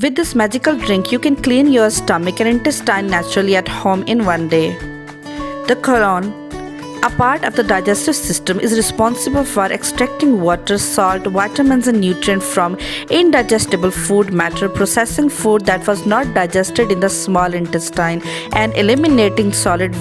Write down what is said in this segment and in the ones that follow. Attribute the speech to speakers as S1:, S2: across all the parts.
S1: With this magical drink, you can clean your stomach and intestine naturally at home in one day. The colon, a part of the digestive system, is responsible for extracting water, salt, vitamins, and nutrients from indigestible food matter, processing food that was not digested in the small intestine, and eliminating solid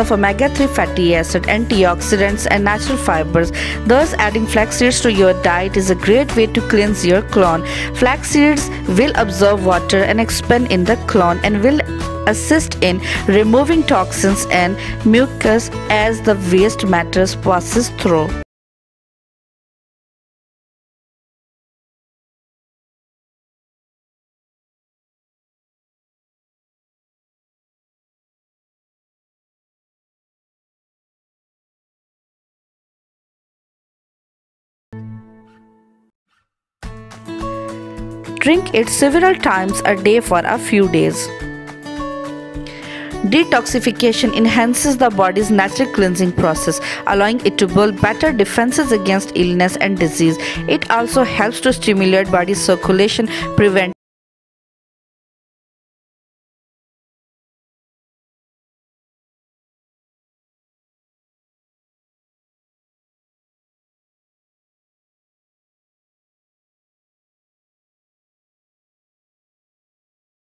S1: of omega-3 fatty acid, antioxidants and natural fibers. Thus adding flax seeds to your diet is a great way to cleanse your colon. Flax seeds will absorb water and expand in the colon and will assist in removing toxins and mucus as the waste matter passes through. Drink it several times a day for a few days. Detoxification enhances the body's natural cleansing process, allowing it to build better defenses against illness and disease. It also helps to stimulate body circulation, prevent